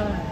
口